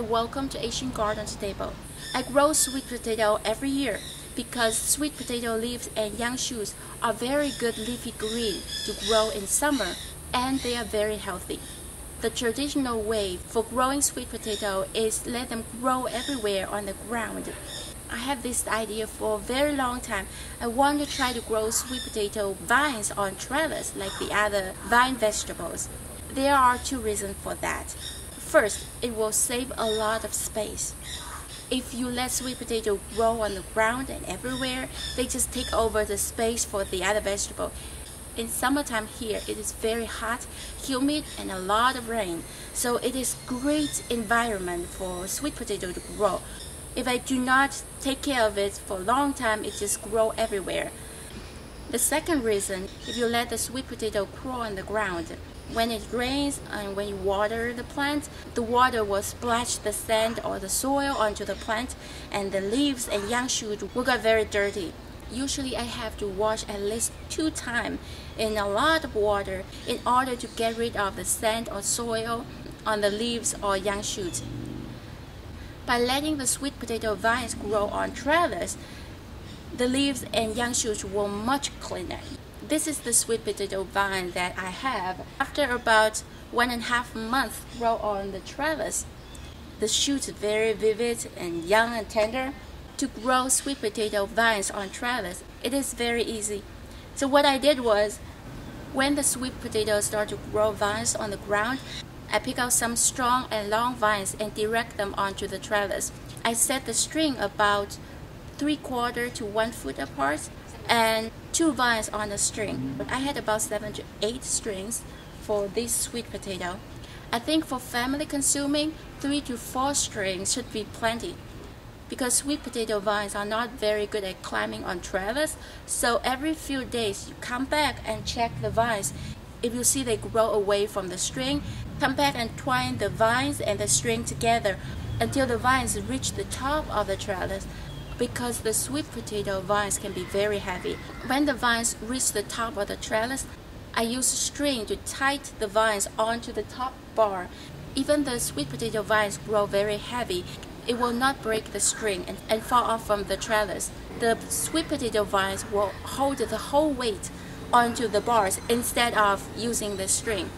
Hi, welcome to Asian Garden2Table. I grow sweet potato every year because sweet potato leaves and young shoots are very good leafy green to grow in summer and they are very healthy. The traditional way for growing sweet potato is let them grow everywhere on the ground. I have this idea for a very long time. I want to try to grow sweet potato vines on trellis like the other vine vegetables. There are two reasons for that. First, it will save a lot of space. If you let sweet potato grow on the ground and everywhere, they just take over the space for the other vegetable. In summertime here, it is very hot, humid, and a lot of rain. So it is great environment for sweet potato to grow. If I do not take care of it for a long time, it just grow everywhere. The second reason, if you let the sweet potato grow on the ground, when it rains and when you water the plant, the water will splash the sand or the soil onto the plant and the leaves and young shoots will get very dirty. Usually I have to wash at least two times in a lot of water in order to get rid of the sand or soil on the leaves or young shoots. By letting the sweet potato vines grow on trellis, the leaves and young shoots will much cleaner. This is the sweet potato vine that I have. After about one and a half months grow on the trellis, the shoots very vivid and young and tender. To grow sweet potato vines on trellis, it is very easy. So what I did was, when the sweet potatoes start to grow vines on the ground, I pick out some strong and long vines and direct them onto the trellis. I set the string about three quarter to one foot apart and two vines on a string. I had about seven to eight strings for this sweet potato. I think for family consuming, three to four strings should be plenty because sweet potato vines are not very good at climbing on trellis. So every few days you come back and check the vines. If you see they grow away from the string, come back and twine the vines and the string together until the vines reach the top of the trellis because the sweet potato vines can be very heavy. When the vines reach the top of the trellis, I use string to tie the vines onto the top bar. Even the sweet potato vines grow very heavy, it will not break the string and, and fall off from the trellis. The sweet potato vines will hold the whole weight onto the bars instead of using the string.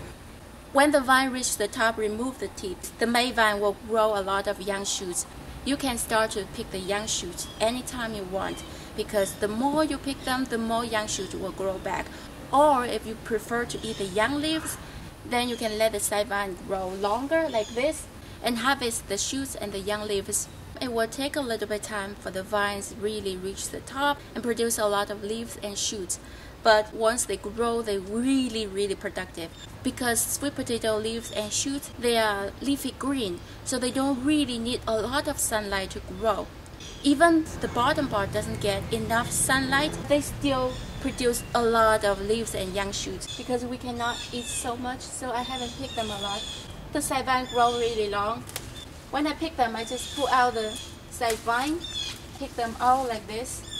When the vine reaches the top, remove the tips. The main vine will grow a lot of young shoots. You can start to pick the young shoots anytime you want because the more you pick them, the more young shoots will grow back. Or if you prefer to eat the young leaves, then you can let the side vine grow longer like this and harvest the shoots and the young leaves. It will take a little bit time for the vines really reach the top and produce a lot of leaves and shoots but once they grow they're really really productive. Because sweet potato leaves and shoots they are leafy green. So they don't really need a lot of sunlight to grow. Even the bottom part doesn't get enough sunlight. They still produce a lot of leaves and young shoots because we cannot eat so much. So i haven't picked them a lot. The side vine grow really long. When i pick them i just pull out the side vine pick them out like this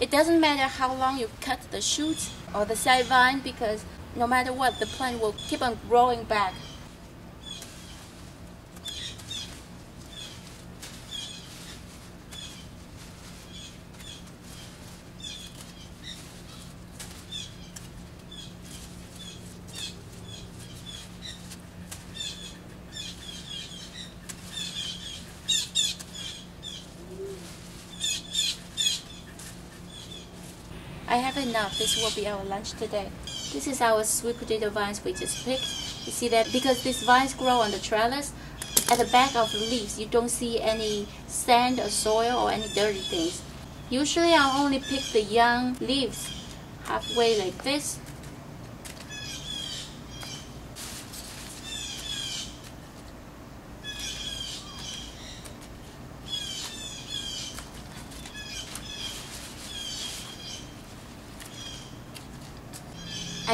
it doesn't matter how long you cut the shoots or the side vine because no matter what, the plant will keep on growing back. I have enough. This will be our lunch today. This is our sweet potato vines we just picked. You see that because these vines grow on the trellis, at the back of the leaves you don't see any sand or soil or any dirty things. Usually I'll only pick the young leaves halfway like this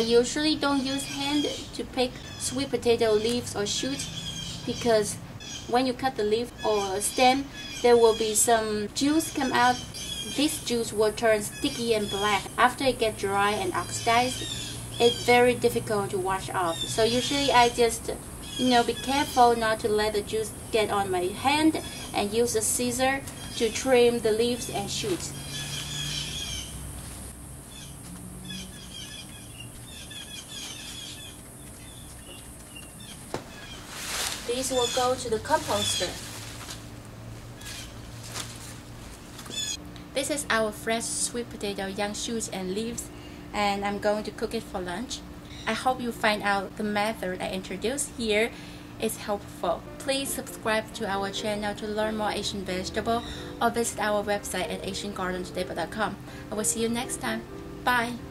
I usually don't use hand to pick sweet potato leaves or shoots because when you cut the leaf or stem, there will be some juice come out. This juice will turn sticky and black. After it gets dry and oxidized, it's very difficult to wash off. So usually I just You know, be careful not to let the juice get on my hand and use a scissor to trim the leaves and shoots. These will go to the composter. This is our fresh sweet potato young shoots and leaves and I'm going to cook it for lunch. I hope you find out the method I introduced here is helpful. Please subscribe to our channel to learn more Asian vegetable or visit our website at asiangarden2table.com. I will see you next time. Bye!